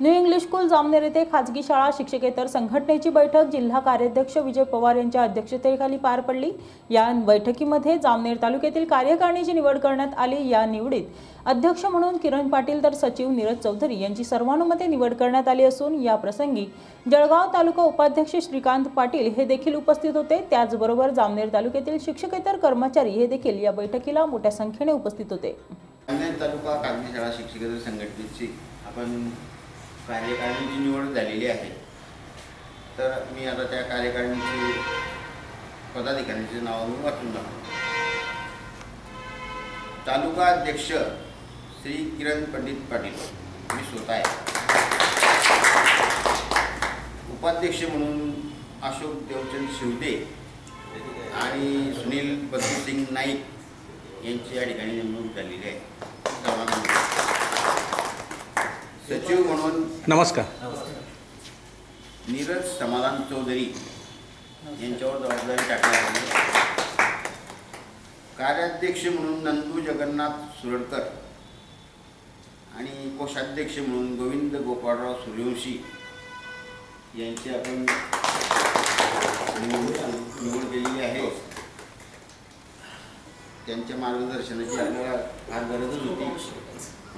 New English school Jamner येथे खाजगी शाळा शिक्षकेतर संघटनेची बैठक जिल्हा कार्याध्यक्ष विजय पवार यांच्या अध्यक्षतेखाली पार पडली. या बैठकीमध्ये जामनेर तालुक्यातील कार्यकारिणीची निवड करण्यात आली. या निवडीत अध्यक्ष म्हणून किरण पाटील तर सचिव नीरज चौधरी यांची सर्वानुमते निवड करण्यात आली असून या प्रसंगी जळगाव तालुका उपाध्यक्ष श्रीकांत पाटील हे देखील उपस्थित होते. त्याचबरोबर जामनेर तालुक्यातील शिक्षकेतर कर्मचारी हे देखील या बैठकीला मोठ्या संख्येने उपस्थित होते. तालुका शाळा शिक्षकेतर संघटनेची आपण कार्यकारिणीची निवड झालेली आहे तर मी आता त्या कार्यकारिणीची पदाधिकाऱ्यांचे नाव मी वाचून दाखवतो तालुका अध्यक्ष श्री किरण पंडित पाटील मी स्वतः आहे. उपाध्यक्ष म्हणून अशोक देवचंद शिवदे आणि सुनील बद्रुसिंग नाईक यांची या ठिकाणी नेमणूक झालेली आहे. सचिव म्हणून नमस्कार. नीरज समाधान चौधरी यांच्यावर जबाबदारी टाकण्यात आली कार्याध्यक्ष म्हणून नंदू जगन्नाथ सुरडकर आणि कोषाध्यक्ष म्हणून गोविंद गोपाळराव सूर्यवंशी यांची आपण निवड निवड केलेली आहे. त्यांच्या मार्गदर्शनाची आपल्याला फार गरजच होती.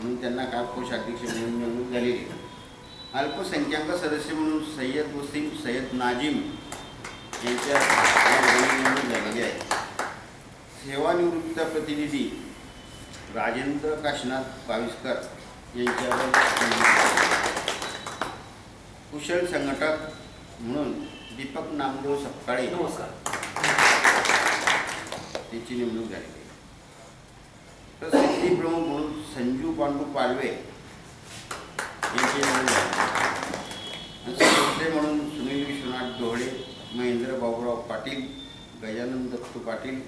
म्हणून त्यांना का कोषाध्यक्ष म्हणून नेमणूक झालेली आहे. अल्पसंख्याक सदस्य म्हणून सय्यद वसीम सय्यद नाजिम यांच्या नेमणूक झालेली आहे सेवानिवृत्त प्रतिनिधी राजेंद्र काशीनाथ पाविस्कर यांच्यावर झाली. कुशल संघटक म्हणून दीपक नामदेव सपकाळे त्यांची नेमणूक झालेली आहे. प्रमुख म्हणून संजू पांडू पालवे यांची नेमणूक झाली सदस्य म्हणून सुनील विश्वनाथ डोहळे महेंद्र बाबूराव पाटील गजानन दत्तू पाटील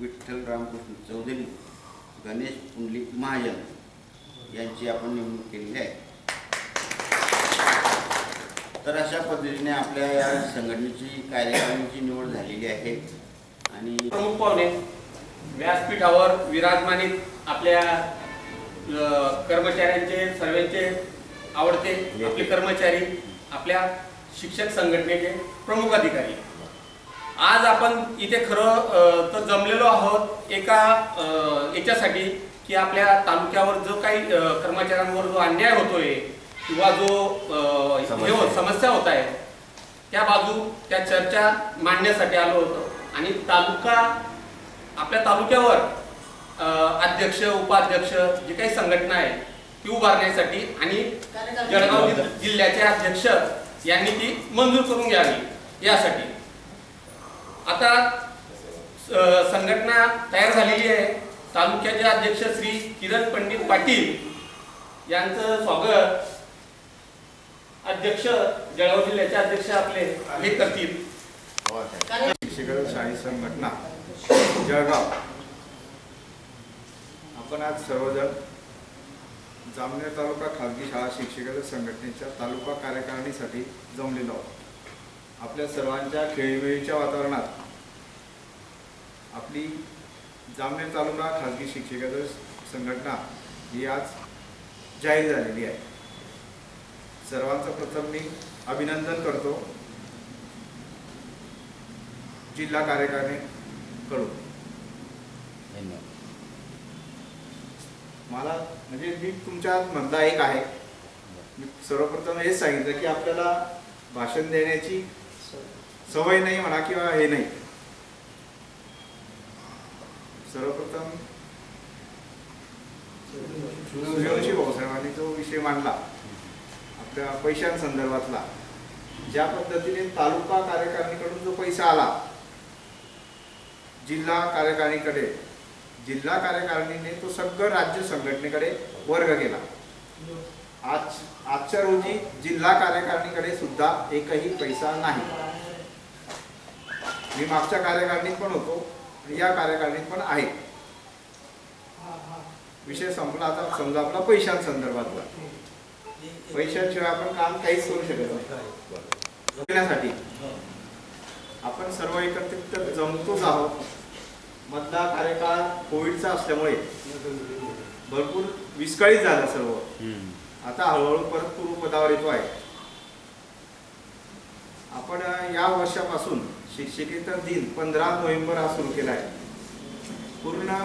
विठ्ठल रामकृष्ण चौधरी गणेश पुंडलिक महाजन यांची आपण नेमणूक केलेली आहे तर अशा पद्धतीने आपल्या या संघटनेची कार्यकारिणीची निवड झालेली आहे आणि प्रमुख पाहुणे व्यासपीठावर विराजमानित आपल्या कर्मचाऱ्यांचे सर्वांचे आवडते आपले कर्मचारी आपल्या शिक्षक संघटनेचे प्रमुख अधिकारी. आज आपण इथे खरं तर जमलेलो आहोत एका याच्यासाठी की आपल्या तालुक्यावर जो काही कर्मचाऱ्यांवर जो अन्याय होतोय किंवा जो हे हो- समस्या होत आहे त्या बाजू त्या चर्चा मांडण्यासाठी आलो होतो. आणि तालुका आपल्या तालुक्यावर अध्यक्ष उपाध्यक्ष जी काही संघटना आहे ती उभारण्यासाठी आणि जळगाव जिल्ह्याचे अध्यक्ष यांनी ती मंजूर करून घ्यावी यासाठी आता संघटना तयार झालेली आहे तालुक्याचे अध्यक्ष श्री किरण पंडित पाटील यांचं स्वागत अध्यक्ष जळगाव जिल्ह्याचे अध्यक्ष आपले हे करतील शिक्षक शाही संघटना जळगाव आपण आज सर्वजण जामनेर तालुका खाजगी शाळा शिक्षकाच्या संघटनेच्या तालुका कार्यकारिणीसाठी जमलेलो आहोत. आपल्या सर्वांच्या खेळीमेळीच्या वातावरणात आपली जामनेर तालुका खाजगी शिक्षक संघटना ही आज जाहीर झालेली आहे. सर्वांचं प्रथम मी अभिनंदन करतो जिल्हा कार्यकारिणीकडून. मला म्हणजे मी तुमच्या मधला एक आहे. मी सर्वप्रथम हेच सांगितलं की आपल्याला भाषण देण्याची सवय नाही म्हणा किंवा हे नाही. सर्वप्रथम सूर्यवंशी भाऊसाहेबांनी जो विषय मांडला. आपल्या पैशांसंदर्भातला. ज्या पद्धतीने तालुका कार्यकारिणीकडून जो पैसा आला जिल्हा कार्यकारिणीकडे जिल्हा कार्यकारिणीने तो सगळं राज्य संघटनेकडे वर्ग केला. आज आजच्या रोजी जिल्हा कार्यकारिणीकडे सुद्धा एकही पैसा नाही. मी मागच्या कार्यकारिणीत पण होतो या कार्यकारिणीत पण आहे. विषय संपला आता समजा आपला पैशांसंदर्भातला पैशाशिवाय आपण काम काहीच करू शकत नाही. आपण सर्व एकत्रित तर जमतोच आहोत. मधला कार्यकाळ कोविडचा असल्यामुळे भरपूर विस्कळीत झाला सर्व. आता हळूहळू परत पूर्वपदावर येतो आहे. आपण या वर्षापासून शिक्षकेतर दिन पंधरा नोव्हेंबर हा सुरू केला आहे. पूर्ण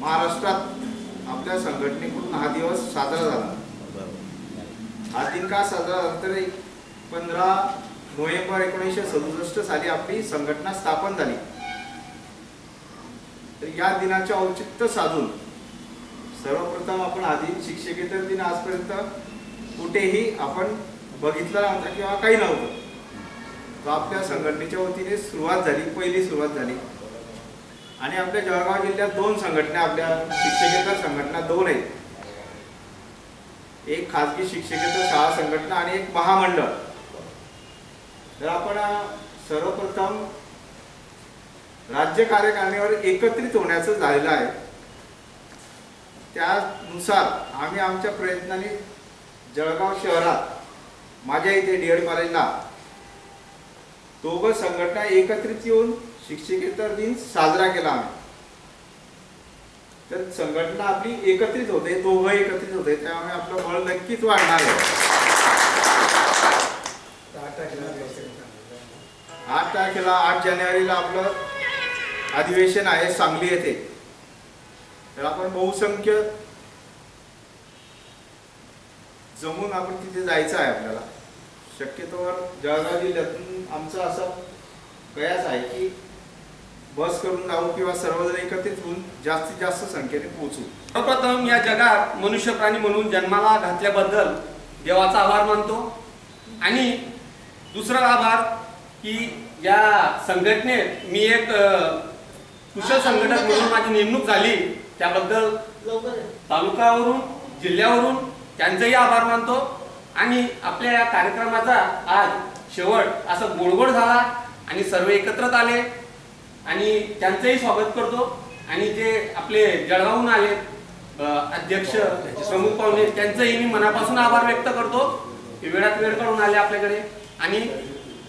महाराष्ट्रात आपल्या संघटनेकडून हा दिवस साजरा झाला. हा दिन का साजरा झाला? तर पंधरा नोव्हेंबर एकोणीसशे सदुसष्ट साली आपली संघटना स्थापन झाली. तर या दिनाचे औचित्य साधून सर्वप्रथम आपण आधी शिक्षकेतर दिन आजपर्यंत कुठेही आपण बघितला नव्हता किंवा काही नव्हतं. तो आपल्या संघटनेच्या वतीने सुरुवात झाली पहिली सुरुवात झाली. आणि आपल्या जळगाव जिल्ह्यात दोन संघटना आपल्या शिक्षकेतर संघटना दोन आहेत. एक खाजगी शिक्षकेतर शाळा संघटना आणि एक महामंडळ. तर आपण सर्वप्रथम राज्य कार्यकारिणीवर एकत्रित होण्याचं झालेलं आहे. त्यानुसार आम्ही आमच्या प्रयत्नाने जळगाव शहरात माझ्या इथे डी एड कॉलेजला दोघं संघटना एकत्रित येऊन शिक्षकेतर दिन साजरा केला आम्ही. तर संघटना आपली एकत्रित होते दोघं एकत्रित होते त्यामुळे आपलं बळ नक्कीच वाढणार आहे. आठ तारखेला आठ जानेवारीला आपलं अधिवेशन आहे सांगली येथे. तर आपण बहुसंख्य जमून आपण तिथे जायचं आहे आपल्याला. शक्यतोवर जळगाव जिल्ह्यातून आमचं असं प्रयास आहे की बस करून जाऊ किंवा सर्वजण एकत्रित होऊन जास्तीत जास्त संख्येने पोहोचू. सर्वप्रथम या जगात मनुष्य प्राणी म्हणून जन्माला घातल्याबद्दल देवाचा आभार मानतो. आणि दुसरा आभार की या संघटनेत मी एक कुशल संघटक म्हणून माझी नेमणूक झाली. त्याबद्दल तालुक्यावरून जिल्ह्यावरून त्यांचाही आभार मानतो. आणि आपल्या या कार्यक्रमाचा आज शेवट असं गोडगोड झाला आणि सर्व एकत्रित आले. आणि त्यांचंही स्वागत करतो. आणि जे आपले जळगावहून आले अध्यक्ष प्रमुख पाहुणे त्यांचंही मी मनापासून आभार व्यक्त करतो. वेळात वेळ काढून आले आपल्याकडे. आणि